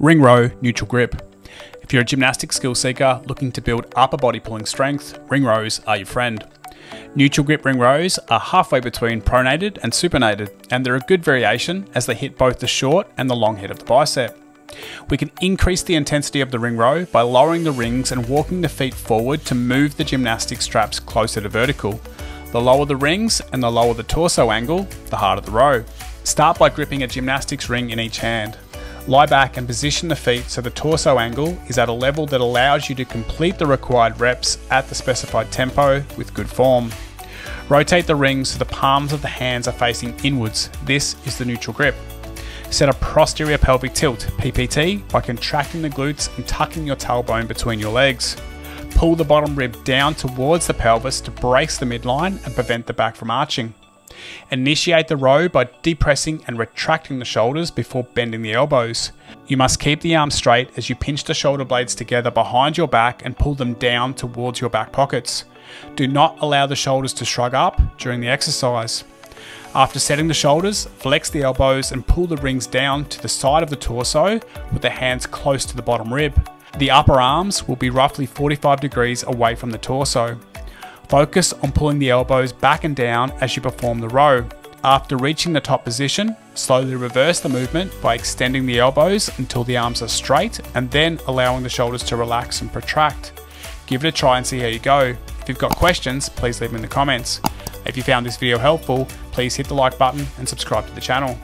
Ring row, neutral grip. If you're a gymnastic skill seeker looking to build upper body pulling strength, ring rows are your friend. Neutral grip ring rows are halfway between pronated and supinated, and they're a good variation as they hit both the short and the long head of the bicep. We can increase the intensity of the ring row by lowering the rings and walking the feet forward to move the gymnastic straps closer to vertical. The lower the rings and the lower the torso angle, the harder the row. Start by gripping a gymnastics ring in each hand. Lie back and position the feet so the torso angle is at a level that allows you to complete the required reps at the specified tempo with good form. Rotate the rings so the palms of the hands are facing inwards. This is the neutral grip. Set a posterior pelvic tilt, PPT, by contracting the glutes and tucking your tailbone between your legs. Pull the bottom rib down towards the pelvis to brace the midline and prevent the back from arching. Initiate the row by depressing and retracting the shoulders before bending the elbows. You must keep the arms straight as you pinch the shoulder blades together behind your back and pull them down towards your back pockets. Do not allow the shoulders to shrug up during the exercise. After setting the shoulders, flex the elbows and pull the rings down to the side of the torso with the hands close to the bottom rib. The upper arms will be roughly 45 degrees away from the torso. Focus on pulling the elbows back and down as you perform the row. After reaching the top position, slowly reverse the movement by extending the elbows until the arms are straight and then allowing the shoulders to relax and protract. Give it a try and see how you go. If you've got questions, please leave them in the comments. If you found this video helpful, please hit the like button and subscribe to the channel.